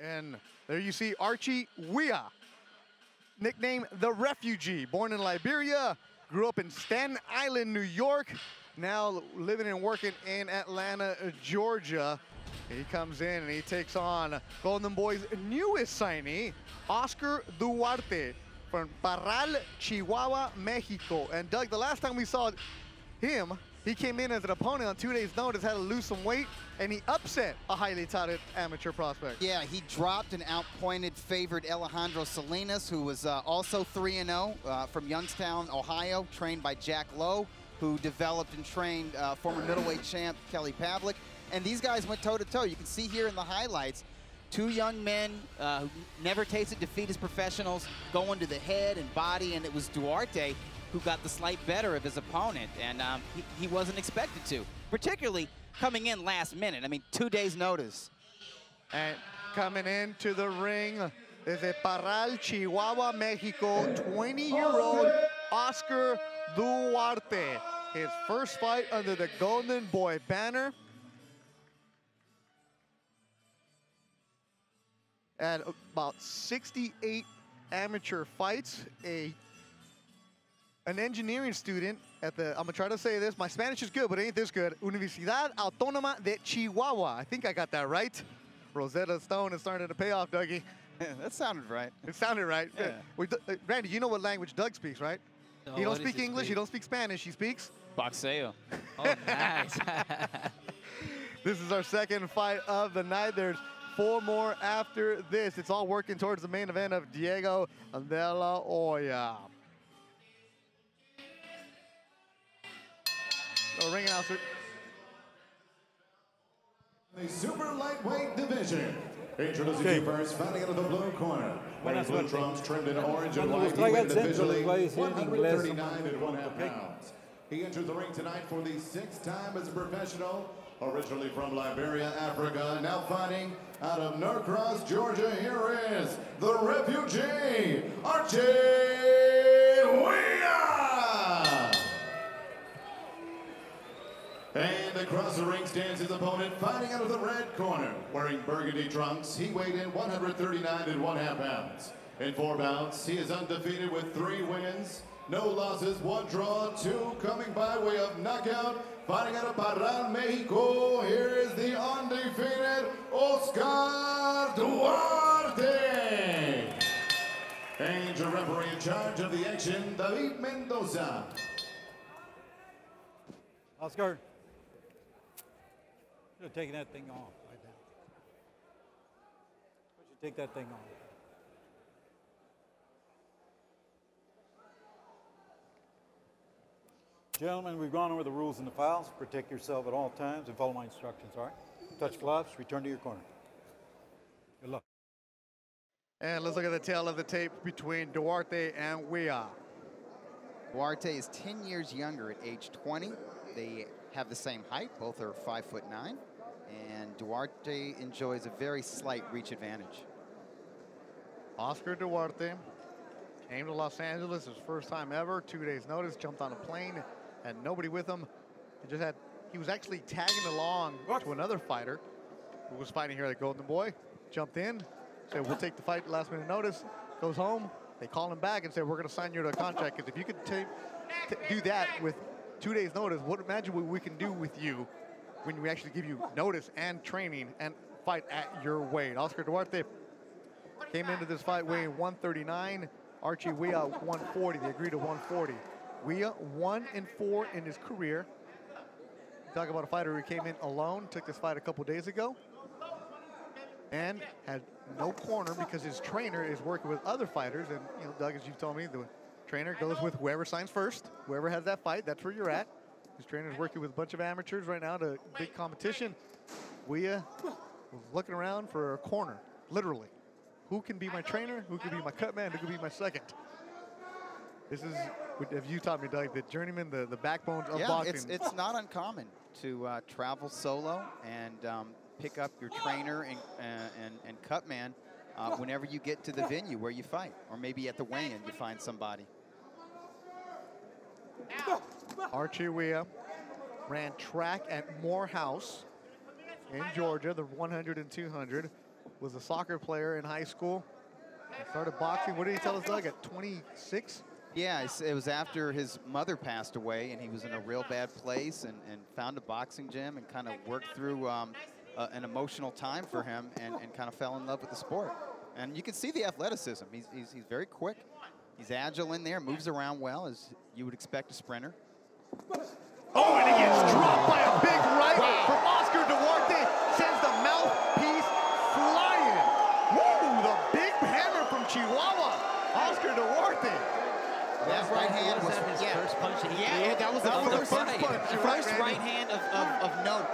And there you see Archie Weah, nicknamed the Refugee, born in Liberia, grew up in Staten Island, New York, now living and working in Atlanta, Georgia. He comes in and he takes on Golden Boy's newest signee, Oscar Duarte from Parral, Chihuahua, Mexico. And Doug, the last time we saw him, he came in as an opponent on two days' notice, had to lose some weight, and he upset a highly touted amateur prospect. Yeah, he dropped an outpointed favored Alejandro Salinas, who was uh, also 3-0 uh, from Youngstown, Ohio, trained by Jack Loew, who developed and trained uh, former middleweight champ Kelly Pavlik. And these guys went toe-to-toe. -to -toe. You can see here in the highlights, two young men uh, who never tasted defeat as professionals going to the head and body, and it was Duarte who got the slight better of his opponent, and um, he, he wasn't expected to, particularly coming in last minute. I mean, two days notice. And coming into the ring is a Parral, Chihuahua, Mexico, 20-year-old Oscar Duarte. His first fight under the Golden Boy banner. At about 68 amateur fights, a an engineering student at the, I'm gonna try to say this, my Spanish is good, but it ain't this good, Universidad Autónoma de Chihuahua. I think I got that right. Rosetta Stone is starting to pay off, Dougie. that sounded right. It sounded right. Yeah. We, uh, Randy, you know what language Doug speaks, right? Oh, he don't speak English, speak? he don't speak Spanish, he speaks. Boxeo. Oh, nice. This is our second fight of the night. There's four more after this. It's all working towards the main event of Diego de la Hoya. Oh, ring announcer. The super lightweight division. Introducing you first, fighting out of the blue corner. Wearing blue trunks trimmed in orange and white, he weighed traiga el centro, individually les voy a decir en inglés. 139 and one half pounds. He enters the ring tonight for the sixth time as a professional. Originally from Liberia, Africa, now fighting out of Norcross, Georgia. Here is the refugee, Archie across the ring stands his opponent, fighting out of the red corner. Wearing burgundy trunks, he weighed in 139 and one half pounds. In four bouts, he is undefeated with three wins, no losses, one draw, two coming by way of knockout. Fighting out of Parral, Mexico, here is the undefeated Oscar Duarte. Your referee in charge of the action, David Mendoza. Oscar. Should have taken that thing off right now. Why should take that thing off? Gentlemen, we've gone over the rules and the files. Protect yourself at all times and follow my instructions, all right? Touch gloves, return to your corner. Good luck. And let's look at the tale of the tape between Duarte and Weah. Duarte is 10 years younger at age 20. They have the same height, both are five foot nine, and Duarte enjoys a very slight reach advantage. Oscar Duarte came to Los Angeles his first time ever, two days notice, jumped on a plane, had nobody with him. He just had, he was actually tagging along to another fighter who was fighting here at Golden Boy, jumped in, said, we'll take the fight last minute notice, goes home, they call him back and say, we're gonna sign you to a contract, because if you could do that with two days notice, what imagine what we can do with you when we actually give you notice and training and fight at your weight. Oscar Duarte Came into this fight weighing 139. Archie Weah 140. They agreed to 140. Weah one and four in his career. Talk about a fighter who came in alone. Took this fight a couple days ago, and had no corner because his trainer is working with other fighters. And you know, Doug, as you've told me, the trainer goes with whoever signs first. Whoever has that fight, that's where you're at. His trainer is working with a bunch of amateurs right now to big competition. Weah was looking around for a corner, literally. Who can be my trainer? Who can be my cut man? Who can be my second? This is, if you taught me, Doug, the journeyman, the, the backbones of yeah, boxing. it's, it's not uncommon to uh, travel solo and um, pick up your trainer and, uh, and, and cut man uh, whenever you get to the venue where you fight, or maybe at the weigh-in you find somebody. Archie Weah ran track at Morehouse in Georgia, the 100 and 200. was a soccer player in high school. Started boxing. What did he tell us, Doug? At 26? Yeah, it was after his mother passed away, and he was in a real bad place, and, and found a boxing gym and kind of worked through um, uh, an emotional time for him, and, and kind of fell in love with the sport. And you can see the athleticism. He's, he's, he's very quick. He's agile in there, moves around well, as you would expect a sprinter. Oh, and he gets dropped by a big right from Oscar Duarte. Sends the mouthpiece flying. Woo! The big hammer from Chihuahua. Oscar Duarte. That right hand Was was, his yeah, first punch that he yeah, threw? yeah, that was the That was the first, first punch, the you're right, first right hand of, of, of note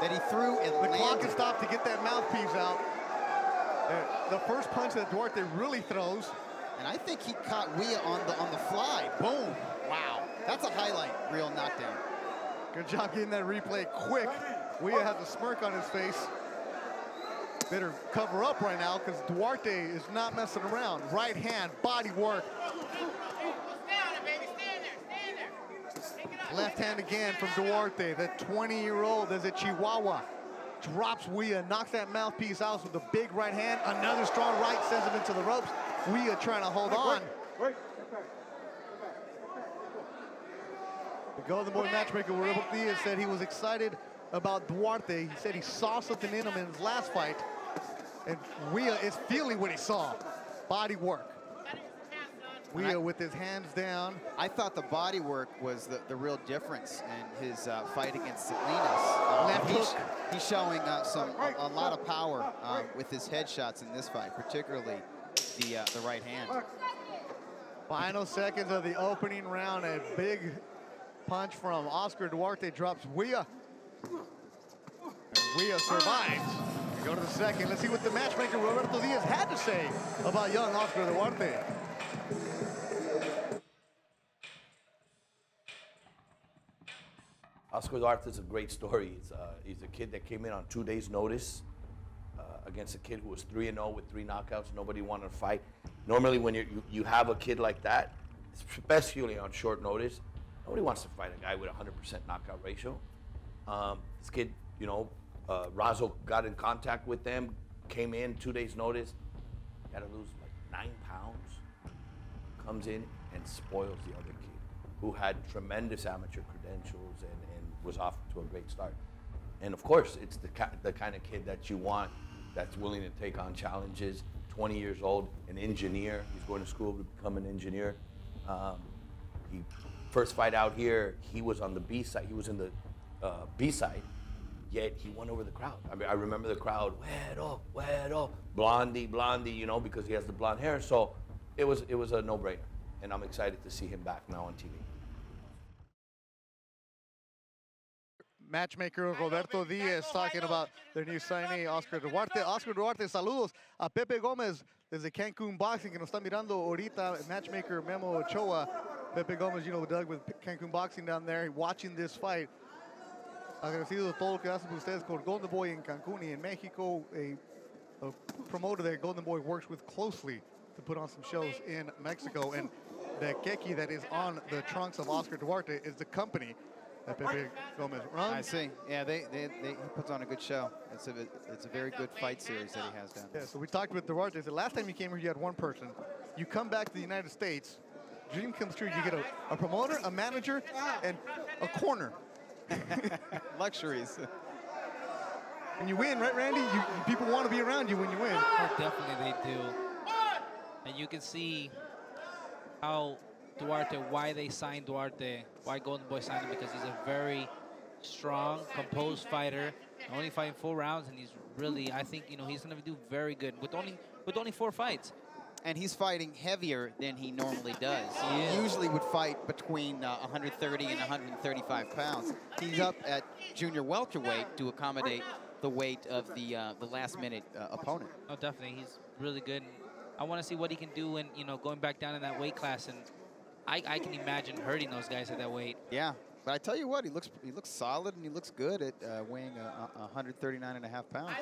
that he threw and The clock landed. is stopped to get that mouthpiece out. The- The first punch that Duarte really throws. And I think he caught Weah on the on the fly. Boom! Wow, that's a highlight reel knockdown. Good job getting that replay quick. Weah has a smirk on his face. Better cover up right now because Duarte is not messing around. Right hand, body work. Left hand again from Duarte. The 20-year-old is a Chihuahua. Drops Weah, knocks that mouthpiece out with a big right hand. Another strong right sends him into the ropes. Weah trying to hold on. The Golden Boy matchmaker, Roberto Diaz, said he was excited about Duarte. He said he saw something in him in his last fight. And Weah is feeling what he saw. Body work. Weah with his hands down. I thought the body work was the, the real difference in his uh, fight against Salinas. Uh, Left he's, hook. he's showing uh, some a, a lot of power uh, with his headshots in this fight, particularly the uh, the right hand. Final seconds of the opening round. A big punch from Oscar Duarte drops Weah. Weah survives. We go to the second. Let's see what the matchmaker Roberto Diaz had to say about young Oscar Duarte. Oscar Duarte is a great story. He's, uh, he's a kid that came in on two days' notice uh, against a kid who was 3 and 0 with three knockouts. Nobody wanted to fight. Normally, when you you have a kid like that, especially on short notice, nobody wants to fight a guy with a 100% knockout ratio. Um, this kid, you know, uh, got in contact with them, came in two days' notice, had to lose like nine pounds comes in and spoils the other kid who had tremendous amateur credentials and, and was off to a great start. And of course, it's the, the kind of kid that you want that's willing to take on challenges. 20 years old, an engineer. He's going to school to become an engineer. Um, he first fight out here, he was on the B side. He was in the uh, B side, yet he won over the crowd. I mean, I remember the crowd, Güero, Güero, Blondie, Blondie, you know, because he has the blonde hair. So it was it was a no-brainer, and I'm excited to see him back now on TV. matchmaker Roberto Diaz talking about their new signee, Oscar Duarte. Oscar Duarte, saludos a Pepe Gómez desde Cancún Boxing, que nos está mirando ahorita, matchmaker Memo Ochoa. Pepe Gómez, you know, Doug with Cancún Boxing down there, watching this fight. Agradecido de todo lo que hacen ustedes con Golden Boy in Cancún y en Mexico, a, a promoter that Golden Boy works with closely to put on some shows in Mexico. And the keki that is on the trunks of Oscar Duarte is the company that Pepe Gomez runs. I see. Yeah, they, they, they he puts on a good show. It's a it's a very good fight series that he has down. Yeah, so we talked with Duarte. The last time you came here, you had one person. You come back to the United States, dream comes true. You get a, a promoter, a manager, and a corner. Luxuries. And you win, right, Randy? You, people want to be around you when you win. Oh, definitely they do. And you can see how Duarte, why they signed Duarte, why Golden Boy signed him, because he's a very strong, composed fighter. Only fighting four rounds, and he's really, I think, you know, he's going to do very good with only with only four fights. And he's fighting heavier than he normally does. He He is. usually would fight between uh, 130 and 135 pounds. He's up at junior welterweight to accommodate the weight of the uh, the last minute uh, opponent. Oh, definitely, he's really good. I want to see what he can do, when you know, going back down in that weight class, and I, I can imagine hurting those guys at that weight. Yeah, but I tell you what, he looks he looks solid and he looks good at uh, weighing uh, uh, 139 and a half pounds.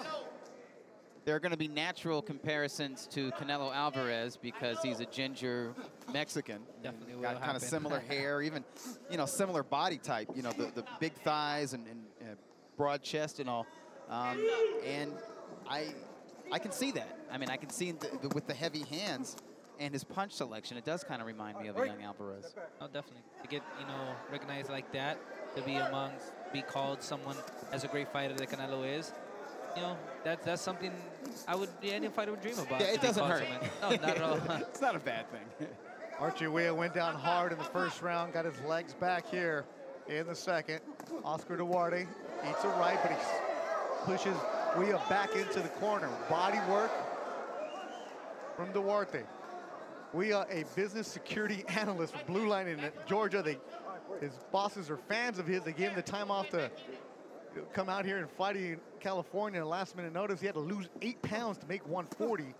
There are going to be natural comparisons to Canelo Alvarez because he's a ginger Mexican. Definitely will got kind happen. of similar hair, even you know similar body type. You know the, the big thighs and, and uh, broad chest and all. Um, and I I can see that. I mean, I can see the, the, with the heavy hands and his punch selection, it does kind of remind me of a young Alvarez. Oh, definitely. To get, you know, recognized like that, to be amongst, be called someone as a great fighter that Canelo is, you know, that's that's something I would, yeah, any fighter would dream about. Yeah, it doesn't hurt. No, not at all. it's not a bad thing. Archie Weah went down hard in the first round, got his legs back here in the second. Oscar Duarte eats a right, but he pushes Weah back into the corner. Body work from Duarte. Weah, a business security analyst for Blue Line in Georgia. They, his bosses are fans of his. They gave him the time off to come out here and fight in California. Last minute notice, he had to lose eight pounds to make 140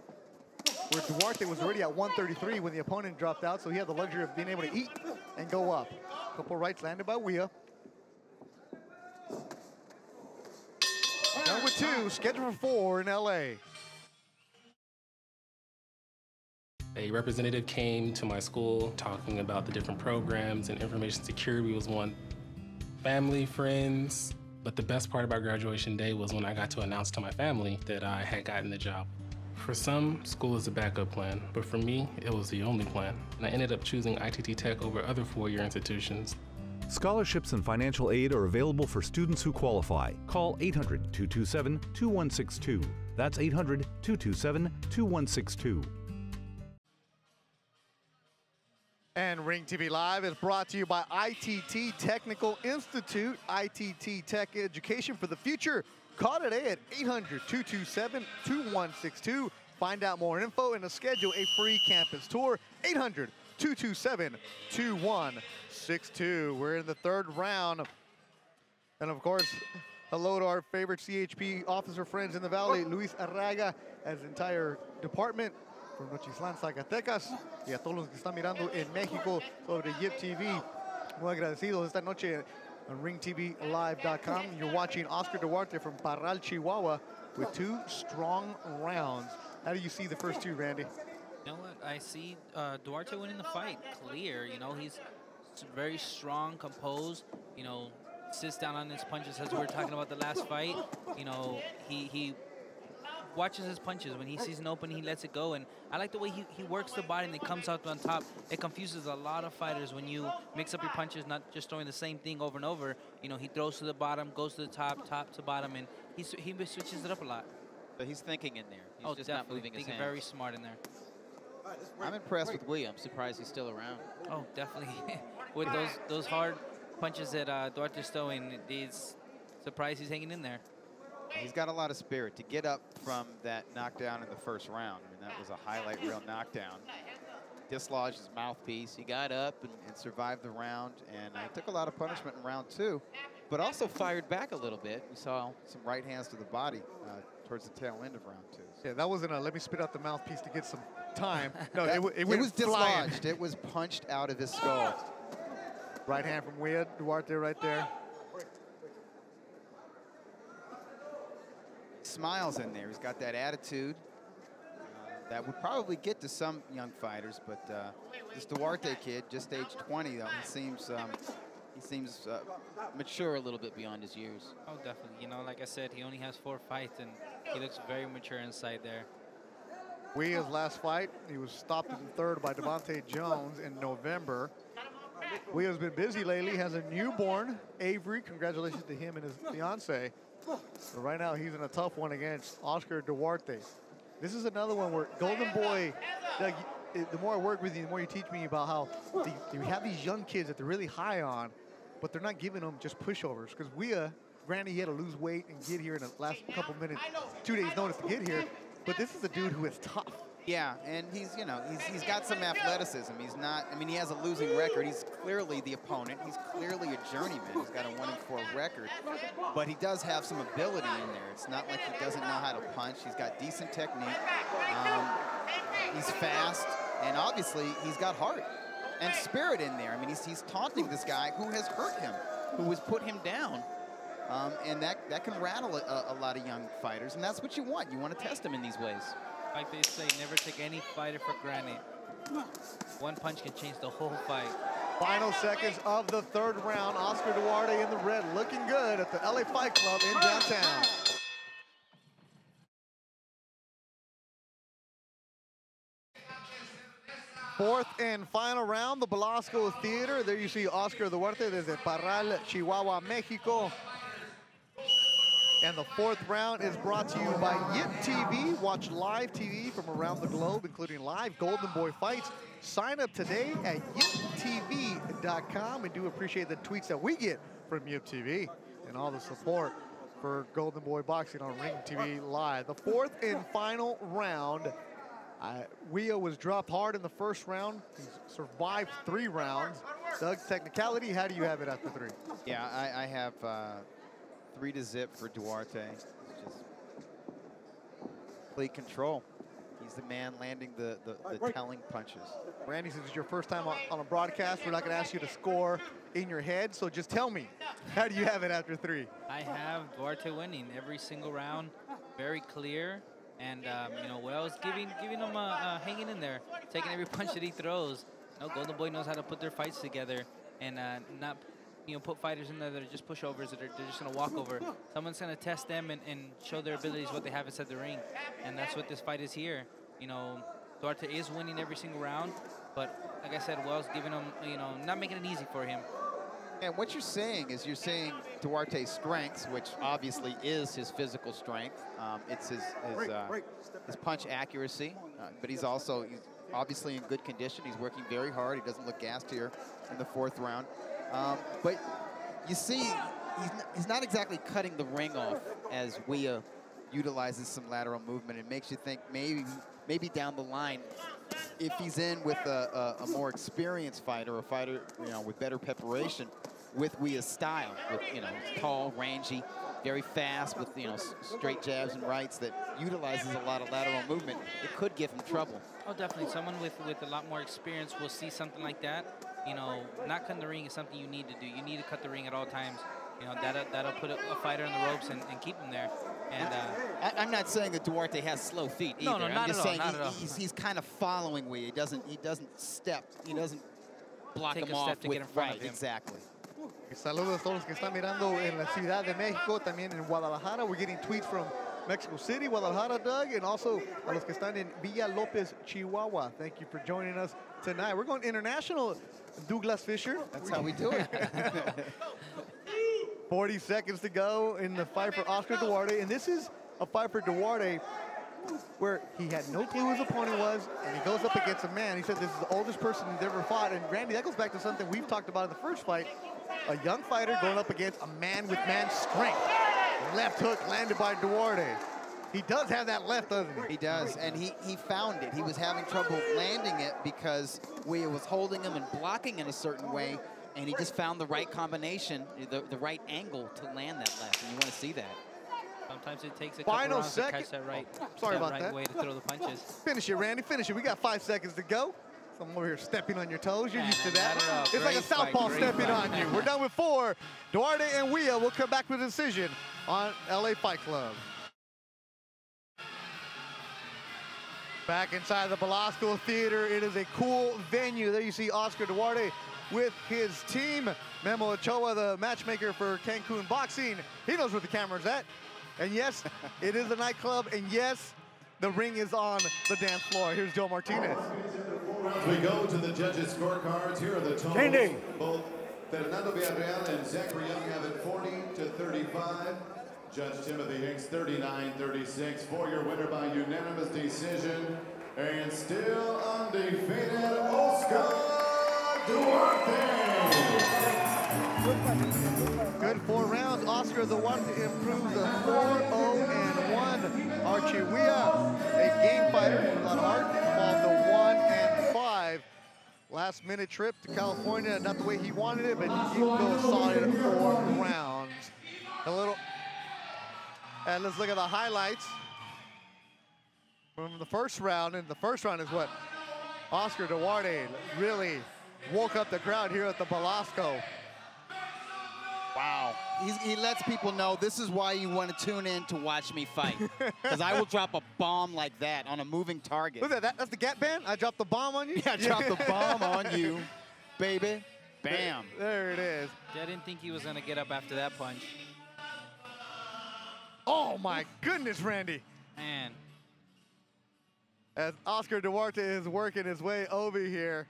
where Duarte was already at 133 when the opponent dropped out, so he had the luxury of being able to eat and go up. A Couple rights landed by Weah. Number two, scheduled for four in LA. A representative came to my school talking about the different programs and information security was one. Family, friends, but the best part about graduation day was when I got to announce to my family that I had gotten the job. For some, school is a backup plan, but for me, it was the only plan. And I ended up choosing ITT Tech over other four-year institutions. Scholarships and financial aid are available for students who qualify. Call 800 227 2162. That's 800 And Ring TV Live is brought to you by ITT Technical Institute, ITT Tech Education for the Future. Call today at 800-227-2162. Find out more info and to schedule a free campus tour, 800-227-2162. We're in the third round. And of course, hello to our favorite CHP officer friends in the Valley, Luis Arraga, as entire department from Nochistlán, Zacatecas, y a todos los que están mirando en México sobre YIP TV. Muy agradecidos esta noche on ringtvlive.com. You're watching Oscar Duarte from Parral, Chihuahua with two strong rounds. How do you see the first two, Randy? You know what? I see uh, Duarte winning the fight clear. You know, he's very strong, composed. You know, sits down on his punches as we were talking about the last fight. You know, he he watches his punches. When he sees an open, he lets it go. And I like the way he, he works the body and then comes out on top. It confuses a lot of fighters when you mix up your punches, not just throwing the same thing over and over. You know, he throws to the bottom, goes to the top, top to bottom, and he, he switches it up a lot. But he's thinking in there. He's oh, just not moving his Thinking hands. very smart in there. I'm impressed with William. Surprised he's still around. Oh, definitely. With those those hard punches that uh, Duarte's throwing, he's surprised he's hanging in there. He's got a lot of spirit to get up from that knockdown in the first round. I mean, that was a highlight reel knockdown. Dislodged his mouthpiece. He got up and, and survived the round, and uh, took a lot of punishment in round two, but also fired back a little bit. We saw some right hands to the body uh, towards the tail end of round two. Yeah, that wasn't a let me spit out the mouthpiece to get some time. No, That- it, it, it was flying. dislodged. It was punched out of his skull. Right hand from Weah, Duarte right there. Smiles in there. He's got that attitude. uh, that would probably get to some young fighters, but uh, this Duarte kid, just age 20, though, he seems um, he seems uh, mature a little bit beyond his years. Oh, definitely. You know, like I said, he only has four fights, and he looks very mature inside there. Weah's last fight, he was stopped in third by Devontae Jones in November. Weah's been busy lately, has a newborn, Avery. Congratulations to him and his fiance. But right now, he's in a tough one against Oscar Duarte. This is another one where Golden Boy, y- the more I work with you, the more you teach me about how the, you have these young kids that they're really high on, but they're not giving them just pushovers. Because Weah, uh, granted, he had to lose weight and get here in the last couple minutes, two days notice to get here. But this is a dude who is tough. Yeah, and he's you know he's, he's got some athleticism. He's not. I mean, he has a losing record. He's clearly the opponent. He's clearly a journeyman. He's got a one and four record, but he does have some ability in there. It's not like he doesn't know how to punch. He's got decent technique. Um, he's fast, and obviously he's got heart and spirit in there. I mean, he's he's taunting this guy who has hurt him, who has put him down. Um, and that, that can rattle a, a lot of young fighters, and that's what you want. You want to test them in these ways like they say, never take any fighter for granted. One punch can change the whole fight. Final seconds of the third round. Oscar Duarte in the red, looking good at the LA Fight Club in downtown. Fourth and final round, the Belasco Theater. There you see Oscar Duarte desde Parral, Chihuahua, Mexico. And the fourth round is brought to you by Yip TV. Watch live TV from around the globe, including live Golden Boy fights. Sign up today at yiptv.com. We do appreciate the tweets that we get from Yip TV and all the support for Golden Boy Boxing on Ring TV Live. The fourth and final round. Uh, Weah was dropped hard in the first round. He survived three rounds. Doug, technicality, how do you have it after three? Yeah, I, I have uh, three to zip for Duarte. It's just complete control. He's the man landing the, the, the telling punches. Randy, since it's your first time on, on a broadcast, we're not going to ask you to score in your head. So just tell me, how do you have it after three? I have Duarte winning every single round, very clear. And, um, you know, Wells giving giving him a, a hanging in there, taking every punch that he throws. No, Golden Boy knows how to put their fights together and uh, not, you know, put fighters in there that are just pushovers that are they're just going to walk over. Someone's going to test them and, and show their abilities, what they have inside the ring. And that's what this fight is here. You know, Duarte is winning every single round, but like I said, Wells giving him, you know, not making it easy for him. And what you're saying is you're saying Duarte's strengths, which obviously is his physical strength. Um, it's his his, uh, his punch accuracy, uh, but he's also he's obviously in good condition. He's working very hard. He doesn't look gassed here in the fourth round. Um, but you see, he's not, he's not exactly cutting the ring off as Weah utilizes some lateral movement. It makes you think maybe maybe down the line, if he's in with a, a, a more experienced fighter, a fighter you know with better preparation, with Weah's style, with you know tall, rangy, very fast, with you know straight jabs and rights that utilizes a lot of lateral movement, it could give him trouble. Oh, definitely. Someone with, with a lot more experience will see something like that. You know, not cutting the ring is something you need to do. You need to cut the ring at all times. You know, that'll, that'll put a, a fighter in the ropes and, and keep him there. And uh, I, I'm not saying that Duarte has slow feet either. No, no, I'm not just at all, saying not he- all. he's, he's kind of following Weah. He doesn't he doesn't step. He doesn't block Take him a off to with get in front of right him. exactly. Saludos a todos los que están mirando en la Ciudad de México, también en Guadalajara. We're getting tweets from Mexico City, Guadalajara, Doug, and also a los que están en Villa Lopez, Chihuahua. Thank you for joining us tonight. We're going international. Douglas Fischer. That's how we do it. 40 seconds to go in the fight for Oscar Duarte. And this is a fight for Duarte where he had no clue who his opponent was, and he goes up against a man. He said this is the oldest person he's ever fought. And Randy, that goes back to something we've talked about in the first fight. A young fighter going up against a man with man strength. Left hook landed by Duarte. He does have that left, doesn't he? He does, and he, he found it. He was having trouble landing it because Weah was holding him and blocking in a certain way, and he just found the right combination, the, the right angle to land that left, and you want to see that. sometimes it takes a couple Final rounds to catch that right, Oh, sorry that about right that. way to throw the punches. Finish it, Randy. Finish it. We got five seconds to go. Someone over here stepping on your toes. You're used to that. It's like a southpaw stepping fight. on you. We're done with four. Duarte and Weah will come back with a decision on LA Fight Club. Back inside the Belasco Theater. It is a cool venue. There you see Oscar Duarte with his team. Memo Ochoa, the matchmaker for Cancun Boxing. He knows where the camera's at. And yes, it is a nightclub. And yes, the ring is on the dance floor. Here's Joe Martinez. We go to the judges' scorecards. Here are the totals. Changing. Both Fernando Villarreal and Zachary Young have it 40 to 35. Judge Timothy Hicks 39-36 for your winner by unanimous decision. And still undefeated, Oscar Duarte. Good four rounds. Oscar the one to improve the 4-0 and 1. Archie Weah, a game fighter, a lot of heart, falls the 1 and 5. Last minute trip to California, not the way he wanted it, but he goes solid four rounds. A little, and let's look at the highlights from the first round. And the first round is what Oscar Duarte really woke up the crowd here at the Belasco. Wow. He's, he lets people know this is why you want to tune in to watch me fight. Because I will drop a bomb like that on a moving target. Look at that. That's the Gap Band. I dropped the bomb on you. Yeah, I dropped the bomb on you, baby. Bam. There it is. I didn't think he was gonna get up after that punch. Oh my goodness, Randy. Man, as Oscar Duarte is working his way over here.